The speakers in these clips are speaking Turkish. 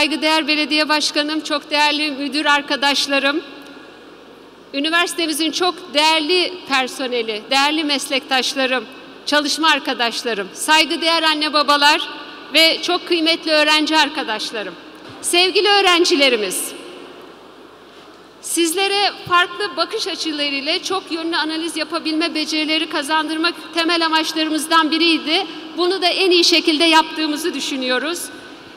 Saygıdeğer belediye başkanım, çok değerli müdür arkadaşlarım, üniversitemizin çok değerli personeli, değerli meslektaşlarım, çalışma arkadaşlarım, saygıdeğer anne babalar ve çok kıymetli öğrenci arkadaşlarım, sevgili öğrencilerimiz, sizlere farklı bakış açılarıyla çok yönlü analiz yapabilme becerileri kazandırmak temel amaçlarımızdan biriydi. Bunu da en iyi şekilde yaptığımızı düşünüyoruz.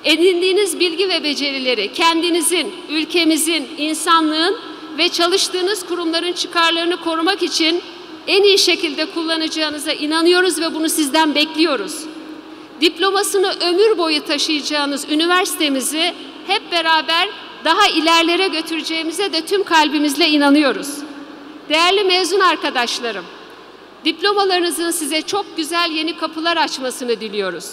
Edindiğiniz bilgi ve becerileri kendinizin, ülkemizin, insanlığın ve çalıştığınız kurumların çıkarlarını korumak için en iyi şekilde kullanacağınıza inanıyoruz ve bunu sizden bekliyoruz. Diplomasını ömür boyu taşıyacağınız üniversitemizi hep beraber daha ilerlere götüreceğimize de tüm kalbimizle inanıyoruz. Değerli mezun arkadaşlarım, diplomalarınızın size çok güzel yeni kapılar açmasını diliyoruz.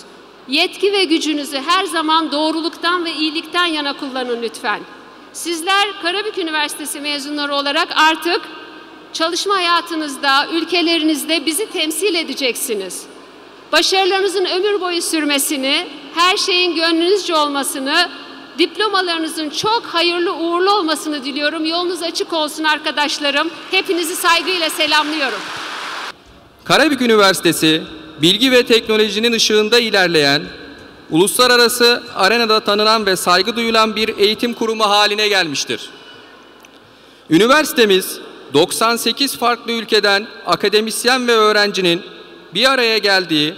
Yetki ve gücünüzü her zaman doğruluktan ve iyilikten yana kullanın lütfen. Sizler Karabük Üniversitesi mezunları olarak artık çalışma hayatınızda, ülkelerinizde bizi temsil edeceksiniz. Başarılarınızın ömür boyu sürmesini, her şeyin gönlünüzce olmasını, diplomalarınızın çok hayırlı uğurlu olmasını diliyorum. Yolunuz açık olsun arkadaşlarım. Hepinizi saygıyla selamlıyorum. Karabük Üniversitesi bilgi ve teknolojinin ışığında ilerleyen, uluslararası arenada tanınan ve saygı duyulan bir eğitim kurumu haline gelmiştir. Üniversitemiz 98 farklı ülkeden akademisyen ve öğrencinin bir araya geldiği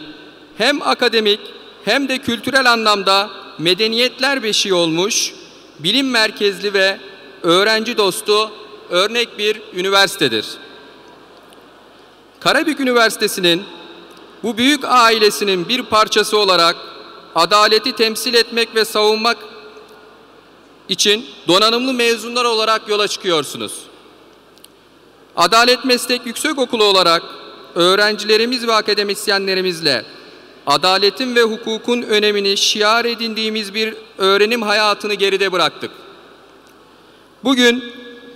hem akademik hem de kültürel anlamda medeniyetler beşiği olmuş, bilim merkezli ve öğrenci dostu örnek bir üniversitedir. Karabük Üniversitesi'nin bu büyük ailesinin bir parçası olarak adaleti temsil etmek ve savunmak için donanımlı mezunlar olarak yola çıkıyorsunuz. Adalet Meslek Yüksekokulu olarak öğrencilerimiz ve akademisyenlerimizle adaletin ve hukukun önemini şiar edindiğimiz bir öğrenim hayatını geride bıraktık. Bugün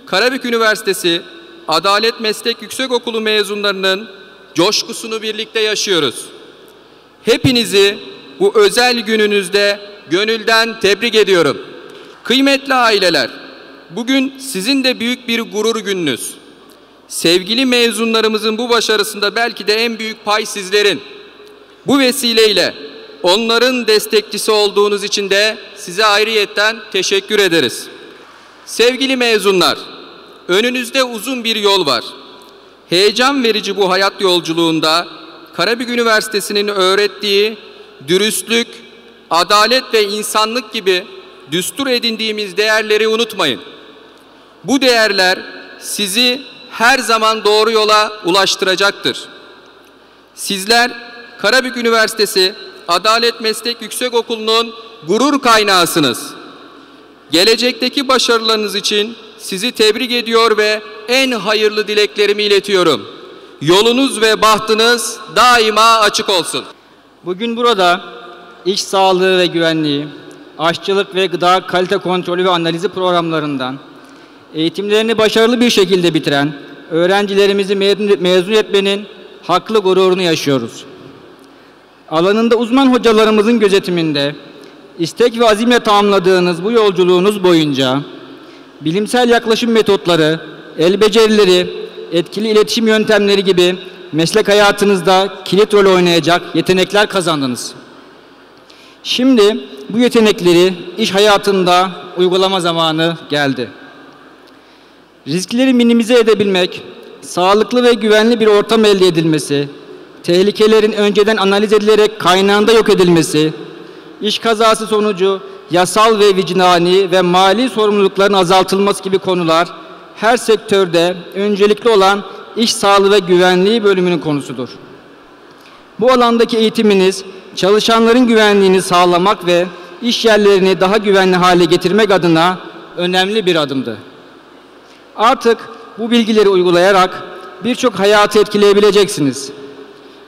Karabük Üniversitesi Adalet Meslek Yüksekokulu mezunlarının coşkusunu birlikte yaşıyoruz. Hepinizi bu özel gününüzde gönülden tebrik ediyorum. Kıymetli aileler, bugün sizin de büyük bir gurur gününüz. Sevgili mezunlarımızın bu başarısında belki de en büyük pay sizlerin. Bu vesileyle onların destekçisi olduğunuz için de size ayrıyetten teşekkür ederiz. Sevgili mezunlar, önünüzde uzun bir yol var. Heyecan verici bu hayat yolculuğunda Karabük Üniversitesi'nin öğrettiği dürüstlük, adalet ve insanlık gibi düstur edindiğimiz değerleri unutmayın. Bu değerler sizi her zaman doğru yola ulaştıracaktır. Sizler Karabük Üniversitesi Adalet Meslek Yüksekokulu'nun gurur kaynağısınız. Gelecekteki başarılarınız için sizi tebrik ediyor ve en hayırlı dileklerimi iletiyorum. Yolunuz ve bahtınız daima açık olsun. Bugün burada iş sağlığı ve güvenliği, aşçılık ve gıda kalite kontrolü ve analizi programlarından eğitimlerini başarılı bir şekilde bitiren öğrencilerimizi mezun etmenin haklı gururunu yaşıyoruz. Alanında uzman hocalarımızın gözetiminde istek ve azimle tamamladığınız bu yolculuğunuz boyunca bilimsel yaklaşım metotları, el becerileri, etkili iletişim yöntemleri gibi meslek hayatınızda kilit rol oynayacak yetenekler kazandınız. Şimdi bu yetenekleri iş hayatında uygulama zamanı geldi. Riskleri minimize edebilmek, sağlıklı ve güvenli bir ortam elde edilmesi, tehlikelerin önceden analiz edilerek kaynağında yok edilmesi, iş kazası sonucu yasal ve vicdani ve mali sorumlulukların azaltılması gibi konular her sektörde öncelikli olan İş Sağlığı ve Güvenliği bölümünün konusudur. Bu alandaki eğitiminiz çalışanların güvenliğini sağlamak ve iş yerlerini daha güvenli hale getirmek adına önemli bir adımdı. Artık bu bilgileri uygulayarak birçok hayatı etkileyebileceksiniz.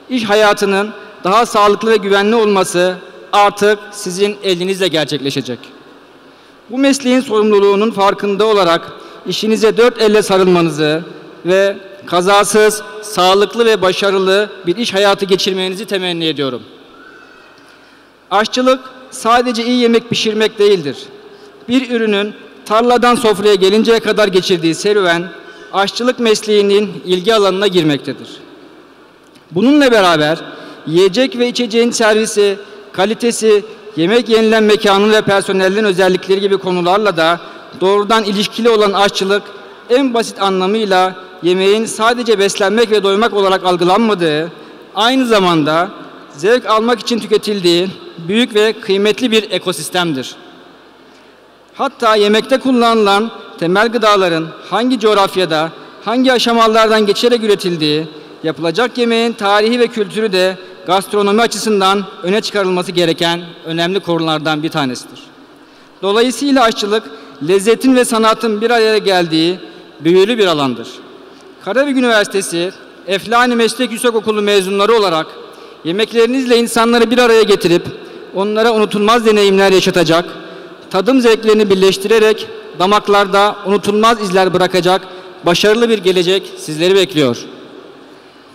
İş hayatının daha sağlıklı ve güvenli olması artık sizin elinizle gerçekleşecek. Bu mesleğin sorumluluğunun farkında olarak işinize dört elle sarılmanızı ve kazasız, sağlıklı ve başarılı bir iş hayatı geçirmenizi temenni ediyorum. Aşçılık sadece iyi yemek pişirmek değildir. Bir ürünün tarladan sofraya gelinceye kadar geçirdiği serüven, aşçılık mesleğinin ilgi alanına girmektedir. Bununla beraber yiyecek ve içeceğin servisi, kalitesi, yemek yenilen mekanın ve personelin özellikleri gibi konularla da doğrudan ilişkili olan aşçılık en basit anlamıyla yemeğin sadece beslenmek ve doymak olarak algılanmadığı, aynı zamanda zevk almak için tüketildiği büyük ve kıymetli bir ekosistemdir. Hatta yemekte kullanılan temel gıdaların hangi coğrafyada, hangi aşamalardan geçerek üretildiği, yapılacak yemeğin tarihi ve kültürü de gastronomi açısından öne çıkarılması gereken önemli konulardan bir tanesidir. Dolayısıyla aşçılık, lezzetin ve sanatın bir araya geldiği büyülü bir alandır. Karabük Üniversitesi, Eflani Meslek Yüksekokulu mezunları olarak yemeklerinizle insanları bir araya getirip onlara unutulmaz deneyimler yaşatacak, tadım zevklerini birleştirerek damaklarda unutulmaz izler bırakacak başarılı bir gelecek sizleri bekliyor.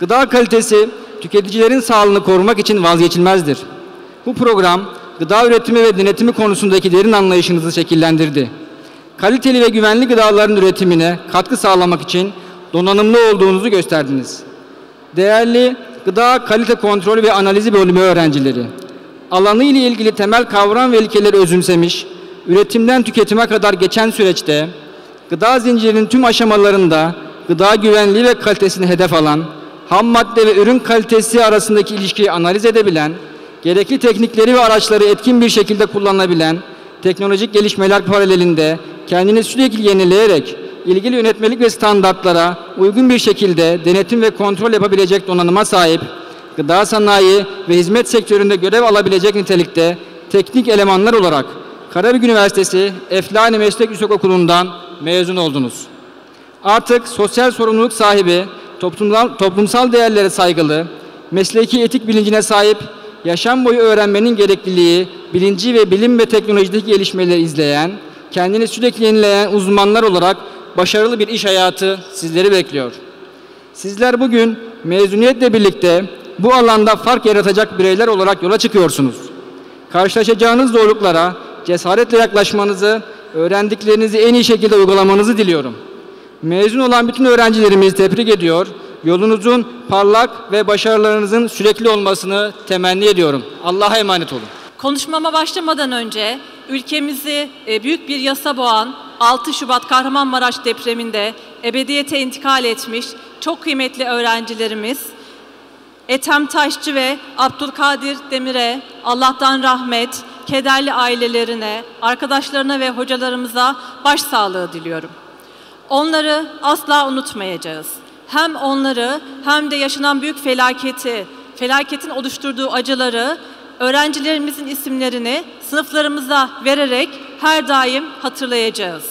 Gıda kalitesi tüketicilerin sağlığını korumak için vazgeçilmezdir. Bu program gıda üretimi ve denetimi konusundaki derin anlayışınızı şekillendirdi. Kaliteli ve güvenli gıdaların üretimine katkı sağlamak için donanımlı olduğunuzu gösterdiniz. Değerli gıda kalite kontrolü ve analizi bölümü öğrencileri, alanı ile ilgili temel kavram ve ilkeleri özümsemiş, üretimden tüketime kadar geçen süreçte gıda zincirinin tüm aşamalarında gıda güvenliği ve kalitesini hedef alan, ham madde ve ürün kalitesi arasındaki ilişkiyi analiz edebilen, gerekli teknikleri ve araçları etkin bir şekilde kullanabilen, teknolojik gelişmeler paralelinde kendini sürekli yenileyerek ilgili yönetmelik ve standartlara uygun bir şekilde denetim ve kontrol yapabilecek donanıma sahip, gıda sanayi ve hizmet sektöründe görev alabilecek nitelikte teknik elemanlar olarak Karabük Üniversitesi Eflani Meslek Yüksekokulu'ndan mezun oldunuz. Artık sosyal sorumluluk sahibi, toplumsal, toplumsal değerlere saygılı, mesleki etik bilincine sahip, yaşam boyu öğrenmenin gerekliliği, bilinci ve bilim ve teknolojideki gelişmeleri izleyen, kendini sürekli yenileyen uzmanlar olarak başarılı bir iş hayatı sizleri bekliyor. Sizler bugün mezuniyetle birlikte bu alanda fark yaratacak bireyler olarak yola çıkıyorsunuz. Karşılaşacağınız zorluklara cesaretle yaklaşmanızı, öğrendiklerinizi en iyi şekilde uygulamanızı diliyorum. Mezun olan bütün öğrencilerimizi tebrik ediyor. Yolunuzun parlak ve başarılarınızın sürekli olmasını temenni ediyorum. Allah'a emanet olun. Konuşmama başlamadan önce ülkemizi e, büyük bir yasa boğan 6 Şubat Kahramanmaraş depreminde ebediyete intikal etmiş çok kıymetli öğrencilerimiz Ethem Taşçı ve Abdülkadir Demir'e Allah'tan rahmet, kederli ailelerine, arkadaşlarına ve hocalarımıza başsağlığı diliyorum. Onları asla unutmayacağız. Hem onları hem de yaşanan büyük felaketi, felaketin oluşturduğu acıları öğrencilerimizin isimlerini sınıflarımıza vererek her daim hatırlayacağız.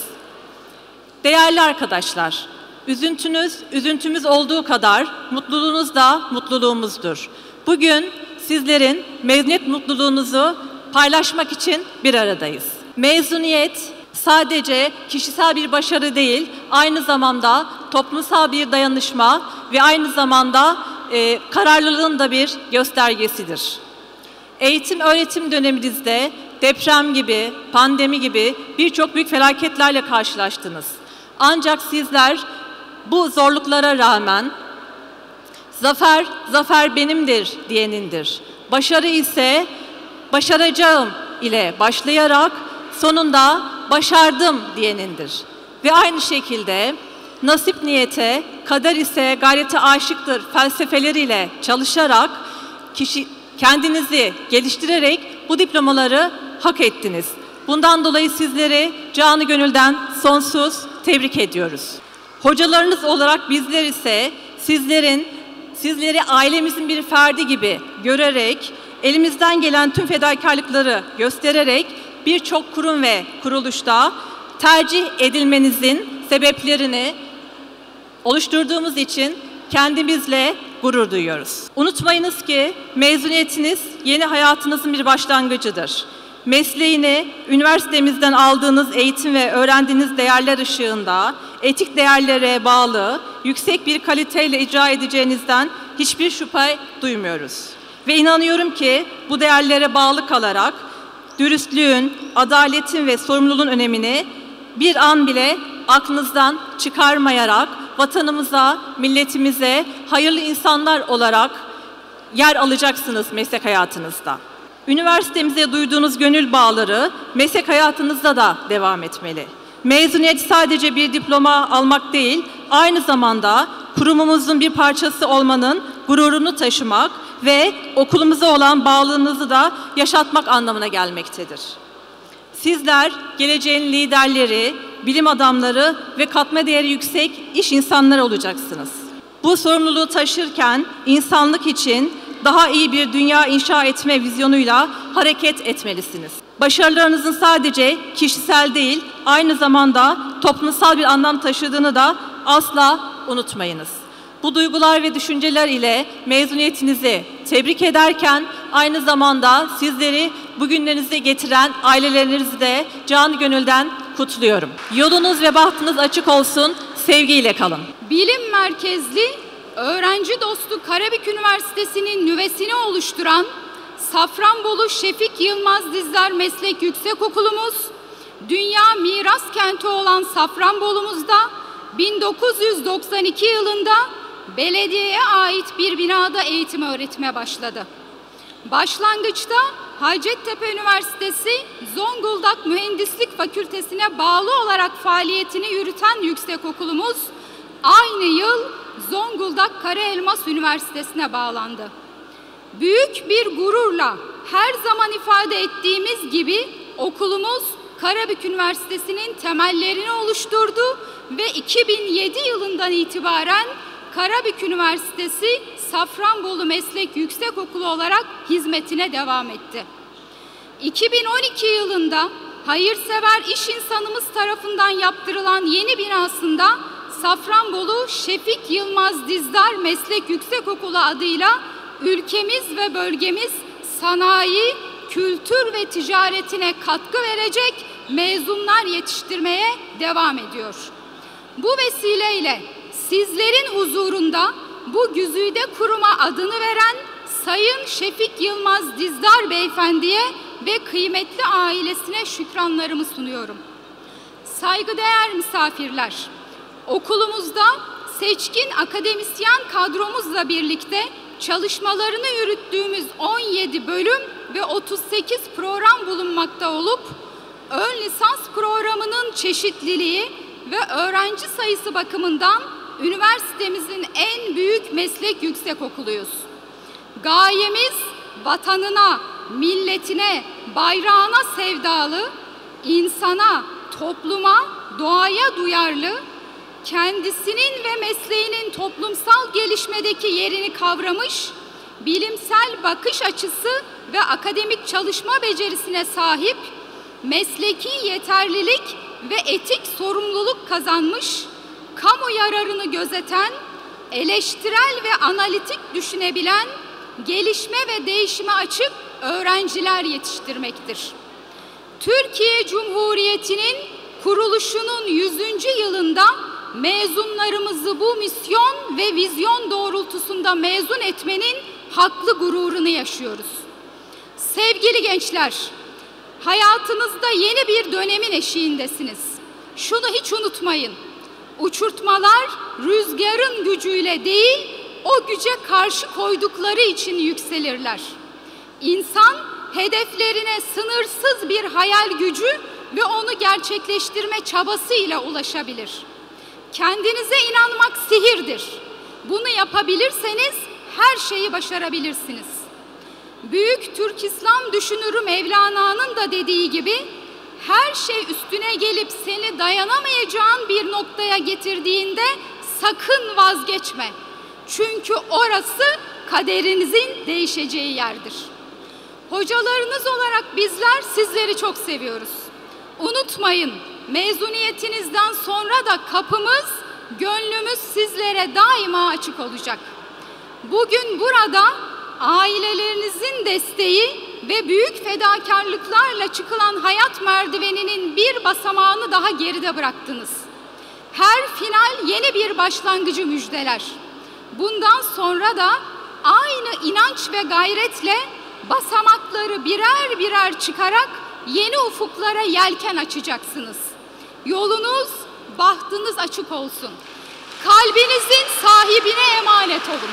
Değerli arkadaşlar, üzüntünüz üzüntümüz olduğu kadar mutluluğunuz da mutluluğumuzdur. Bugün sizlerin mezuniyet mutluluğunuzu paylaşmak için bir aradayız. Mezuniyet sadece kişisel bir başarı değil, aynı zamanda toplumsal bir dayanışma ve aynı zamanda e, kararlılığın da bir göstergesidir. Eğitim öğretim döneminizde deprem gibi, pandemi gibi birçok büyük felaketlerle karşılaştınız. Ancak sizler bu zorluklara rağmen zafer, zafer benimdir diyenindir. Başarı ise başaracağım ile başlayarak sonunda başardım diyenindir. Ve aynı şekilde nasip niyete, kader ise gayrete aşıktır felsefeleriyle çalışarak kişi kendinizi geliştirerek bu diplomaları hak ettiniz. Bundan dolayı sizleri canı gönülden sonsuz tebrik ediyoruz. Hocalarınız olarak bizler ise Sizlerin, sizleri ailemizin bir ferdi gibi görerek, elimizden gelen tüm fedakarlıkları göstererek birçok kurum ve kuruluşta tercih edilmenizin sebeplerini oluşturduğumuz için kendimizle gurur duyuyoruz. Unutmayınız ki mezuniyetiniz yeni hayatınızın bir başlangıcıdır. Mesleğini üniversitemizden aldığınız eğitim ve öğrendiğiniz değerler ışığında etik değerlere bağlı yüksek bir kaliteyle icra edeceğinizden hiçbir şüphe duymuyoruz. Ve inanıyorum ki bu değerlere bağlı kalarak dürüstlüğün, adaletin ve sorumluluğun önemini bir an bile aklınızdan çıkarmayarak vatanımıza, milletimize hayırlı insanlar olarak yer alacaksınız meslek hayatınızda. Üniversitemize duyduğunuz gönül bağları meslek hayatınızda da devam etmeli. Mezuniyet sadece bir diploma almak değil, aynı zamanda kurumumuzun bir parçası olmanın gururunu taşımak ve okulumuza olan bağlılığınızı da yaşatmak anlamına gelmektedir. Sizler geleceğin liderleri, bilim adamları ve katma değeri yüksek iş insanları olacaksınız. Bu sorumluluğu taşırken insanlık için daha iyi bir dünya inşa etme vizyonuyla hareket etmelisiniz. Başarılarınızın sadece kişisel değil, aynı zamanda toplumsal bir anlam taşıdığını da asla unutmayınız. Bu duygular ve düşünceler ile mezuniyetinizi tebrik ederken aynı zamanda sizleri bugünlerinize getiren ailelerinizi de canı gönülden kutluyorum. Yolunuz ve bahtınız açık olsun, sevgiyle kalın. Bilim merkezli, öğrenci dostu Karabük Üniversitesi'nin nüvesini oluşturan Safranbolu Şefik Yılmaz Dizler Meslek Yüksekokulumuz, dünya miras kenti olan Safranbolumuzda 1992 yılında belediyeye ait bir binada eğitim öğretime başladı. Başlangıçta Hacettepe Üniversitesi Zonguldak Mühendislik Fakültesine bağlı olarak faaliyetini yürüten yüksekokulumuz aynı yıl Zonguldak Karaelmas Üniversitesi'ne bağlandı. Büyük bir gururla her zaman ifade ettiğimiz gibi okulumuz Karabük Üniversitesi'nin temellerini oluşturdu ve 2007 yılından itibaren Karabük Üniversitesi Safranbolu Meslek Yüksekokulu olarak hizmetine devam etti. 2012 yılında hayırsever iş insanımız tarafından yaptırılan yeni binasında Safranbolu Şefik Yılmaz Dizdar Meslek Yüksekokulu adıyla ülkemiz ve bölgemiz sanayi, kültür ve ticaretine katkı verecek mezunlar yetiştirmeye devam ediyor. Bu vesileyle sizlerin huzurunda bu güzide kuruma adını veren Sayın Şefik Yılmaz Dizdar Beyefendi'ye ve kıymetli ailesine şükranlarımı sunuyorum. Saygıdeğer misafirler, okulumuzda seçkin akademisyen kadromuzla birlikte çalışmalarını yürüttüğümüz 17 bölüm ve 38 program bulunmakta olup ön lisans programının çeşitliliği ve öğrenci sayısı bakımından üniversitemizin en büyük meslek yüksekokuluyuz. Gayemiz vatanına, milletine, bayrağına sevdalı, insana, topluma, doğaya duyarlı, kendisinin ve mesleğinin toplumsal gelişmedeki yerini kavramış, bilimsel bakış açısı ve akademik çalışma becerisine sahip, mesleki yeterlilik ve etik sorumluluk kazanmış, kamu yararını gözeten, eleştirel ve analitik düşünebilen, gelişme ve değişime açık öğrenciler yetiştirmektir. Türkiye Cumhuriyeti'nin kuruluşunun 100. yılında mezunlarımızı bu misyon ve vizyon doğrultusunda mezun etmenin haklı gururunu yaşıyoruz. Sevgili gençler, hayatınızda yeni bir dönemin eşiğindesiniz. Şunu hiç unutmayın. Uçurtmalar rüzgarın gücüyle değil, o güce karşı koydukları için yükselirler. İnsan hedeflerine sınırsız bir hayal gücü ve onu gerçekleştirme çabasıyla ulaşabilir. Kendinize inanmak sihirdir. Bunu yapabilirseniz her şeyi başarabilirsiniz. Büyük Türk İslam düşünürü Mevlana'nın da dediği gibi her şey üstüne gelip seni dayanamayacağın bir noktaya getirdiğinde sakın vazgeçme. Çünkü orası kaderinizin değişeceği yerdir. Hocalarınız olarak bizler sizleri çok seviyoruz. Unutmayın, mezuniyetinizden sonra da kapımız, gönlümüz sizlere daima açık olacak. Bugün burada ailelerinizin desteği ve büyük fedakarlıklarla çıkılan hayat merdiveninin bir basamağını daha geride bıraktınız. Her final yeni bir başlangıcı müjdeler. Bundan sonra da aynı inanç ve gayretle basamakları birer birer çıkarak yeni ufuklara yelken açacaksınız. Yolunuz, bahtınız açık olsun. Kalbinizin sahibine emanet olun.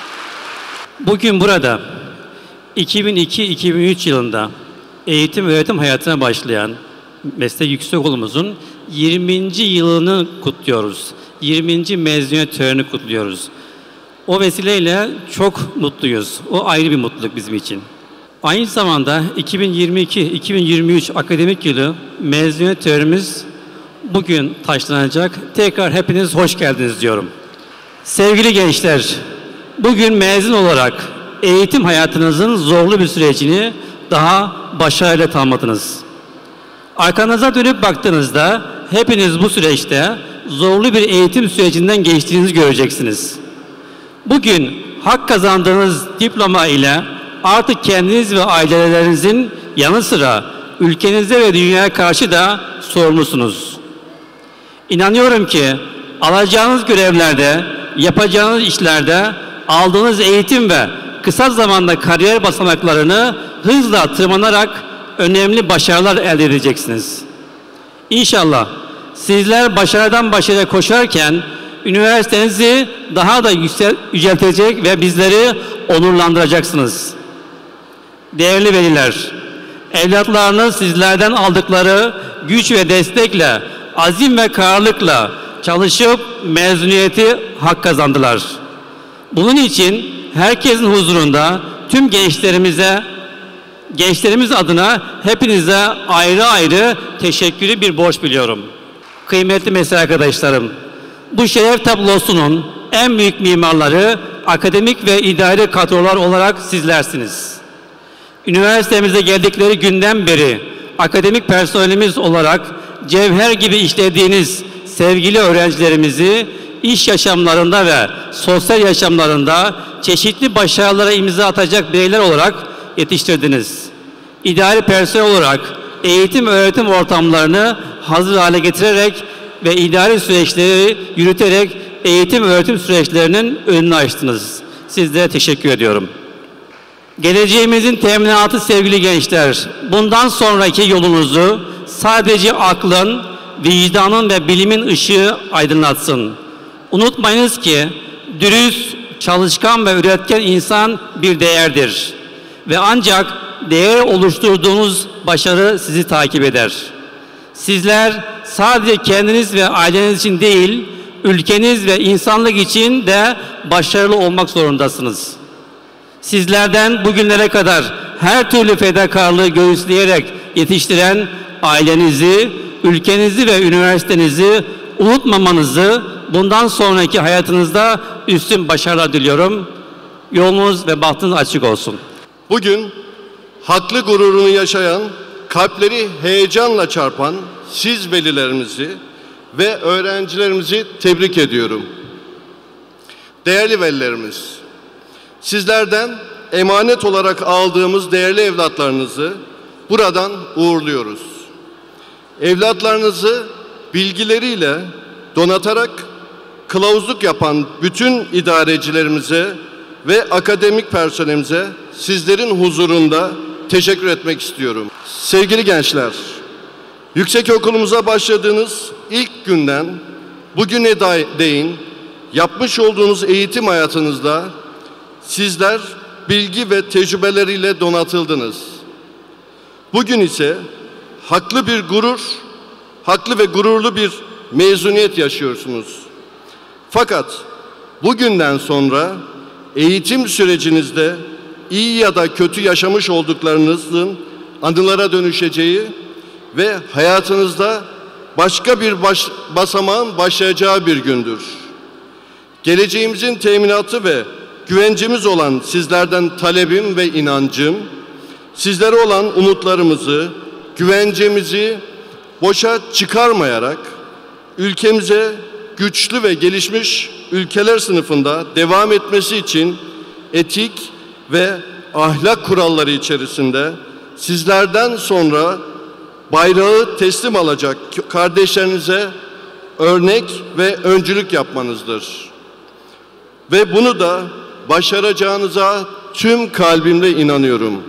Bugün burada 2002-2003 yılında eğitim ve öğretim hayatına başlayan meslek yüksekokulumuzun 20. yılını kutluyoruz. 20. mezuniyet törenini kutluyoruz. O vesileyle çok mutluyuz. O ayrı bir mutluluk bizim için. Aynı zamanda 2022-2023 akademik yılı mezuniyet törenimiz bugün taşlanacak. Tekrar hepiniz hoş geldiniz diyorum. Sevgili gençler, bugün mezun olarak eğitim hayatınızın zorlu bir sürecini daha başarıyla tamamladınız. Arkanıza dönüp baktığınızda hepiniz bu süreçte zorlu bir eğitim sürecinden geçtiğinizi göreceksiniz. Bugün hak kazandığınız diploma ile artık kendiniz ve ailelerinizin yanı sıra ülkenize ve dünyaya karşı da sorumlusunuz. İnanıyorum ki alacağınız görevlerde, yapacağınız işlerde aldığınız eğitim ve kısa zamanda kariyer basamaklarını hızla tırmanarak önemli başarılar elde edeceksiniz. İnşallah sizler başarıdan başarıya koşarken üniversitenizi daha da yüksel, yüceltecek ve bizleri onurlandıracaksınız. Değerli veliler, evlatlarınız sizlerden aldıkları güç ve destekle, azim ve kararlılıkla çalışıp mezuniyeti hak kazandılar. Bunun için herkesin huzurunda tüm gençlerimize, gençlerimiz adına hepinize ayrı ayrı teşekkürü bir borç biliyorum. Kıymetli mesai arkadaşlarım, bu şeref tablosunun en büyük mimarları akademik ve idari kadrolar olarak sizlersiniz. Üniversitemize geldikleri günden beri akademik personelimiz olarak cevher gibi işlediğiniz sevgili öğrencilerimizi iş yaşamlarında ve sosyal yaşamlarında çeşitli başarılara imza atacak bireyler olarak yetiştirdiniz. İdari personel olarak eğitim öğretim ortamlarını hazır hale getirerek ve idari süreçleri yürüterek eğitim öğretim süreçlerinin önünü açtınız. Sizlere teşekkür ediyorum. Geleceğimizin teminatı sevgili gençler. Bundan sonraki yolunuzu sadece aklın, vicdanın ve bilimin ışığı aydınlatsın. Unutmayınız ki dürüst, çalışkan ve üretken insan bir değerdir. Ve ancak değer oluşturduğunuz başarı sizi takip eder. Sizler sadece kendiniz ve aileniz için değil, ülkeniz ve insanlık için de başarılı olmak zorundasınız. Sizlerden bugünlere kadar her türlü fedakarlığı göğüsleyerek yetiştiren ailenizi, ülkenizi ve üniversitenizi unutmamanızı bundan sonraki hayatınızda üstün başarılar diliyorum. Yolunuz ve bahtınız açık olsun. Bugün haklı gururunu yaşayan, kalpleri heyecanla çarpan siz velilerimizi ve öğrencilerimizi tebrik ediyorum. Değerli velilerimiz, sizlerden emanet olarak aldığımız değerli evlatlarınızı buradan uğurluyoruz. Evlatlarınızı bilgileriyle donatarak kılavuzluk yapan bütün idarecilerimize ve akademik personelimize sizlerin huzurunda teşekkür etmek istiyorum. Sevgili gençler, yüksek okulumuza başladığınız ilk günden bugüne değin yapmış olduğunuz eğitim hayatınızda sizler bilgi ve tecrübeleriyle donatıldınız. Bugün ise haklı bir gurur, haklı ve gururlu bir mezuniyet yaşıyorsunuz. Fakat bugünden sonra eğitim sürecinizde iyi ya da kötü yaşamış olduklarınızın anılara dönüşeceği ve hayatınızda başka bir baş, basamağın başlayacağı bir gündür. Geleceğimizin teminatı ve güvencemiz olan sizlerden talebim ve inancım, sizlere olan umutlarımızı, güvencemizi boşa çıkarmayarak ülkemize güçlü ve gelişmiş ülkeler sınıfında devam etmesi için etik ve ahlak kuralları içerisinde sizlerden sonra bayrağı teslim alacak kardeşlerinize örnek ve öncülük yapmanızdır. Ve bunu da başaracağınıza tüm kalbimle inanıyorum.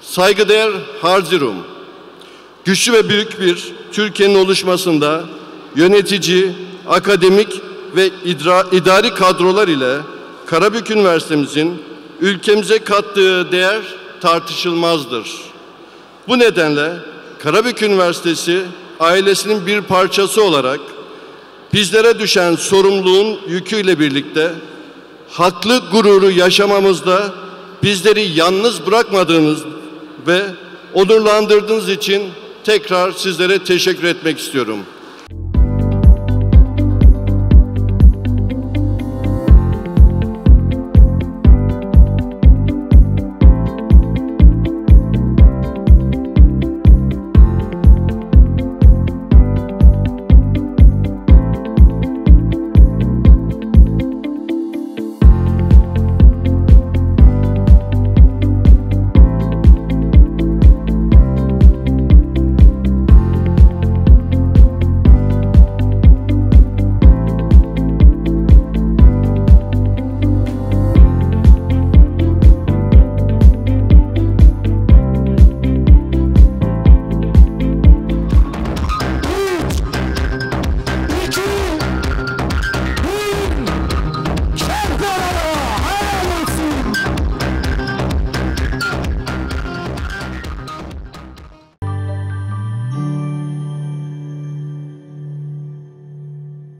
Saygıdeğer Harzirum, güçlü ve büyük bir Türkiye'nin oluşmasında yönetici, akademik ve idra, idari kadrolar ile Karabük Üniversitemizin ülkemize kattığı değer tartışılmazdır. Bu nedenle Karabük Üniversitesi ailesinin bir parçası olarak bizlere düşen sorumluluğun yüküyle birlikte haklı gururu yaşamamızda bizleri yalnız bırakmadığınız ve onurlandırdığınız için tekrar sizlere teşekkür etmek istiyorum.